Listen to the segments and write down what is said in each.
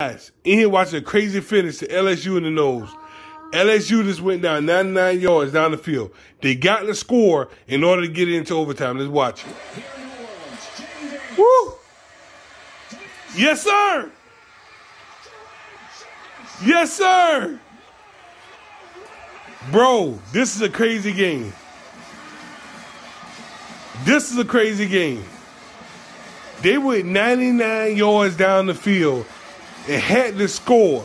Guys, in here watching a crazy finish to LSU in the Noles. LSU just went down 99 yards down the field. They got the score in order to get into overtime. Let's watch it. Woo! Yes, sir! Yes, sir! Bro, this is a crazy game. This is a crazy game. They went 99 yards down the field and had to score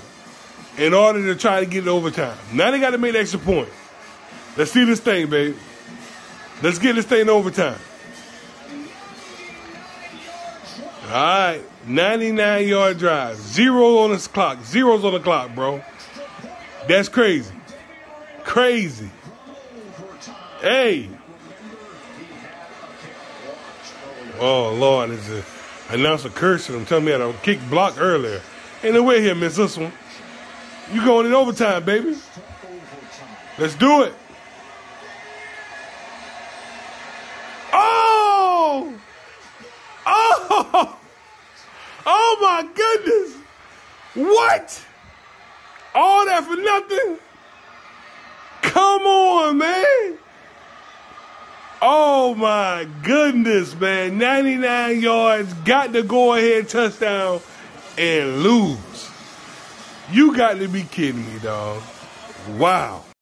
in order to try to get it overtime. Now they got to make the extra point. Let's see this thing, babe. Let's get this thing in overtime. All right, 99 yard drive. Zero on the clock. Zeros on the clock, bro. That's crazy. Crazy. Hey. Oh, Lord, it's a announcer cursing. I'm telling me I had a kick block earlier. Ain't no way here, miss this one. You going in overtime, baby. Let's do it. Oh! Oh! Oh my goodness! What? All that for nothing? Come on, man. Oh my goodness, man. 99 yards, got the go ahead touchdown and lose. You got to be kidding me, dog. Wow.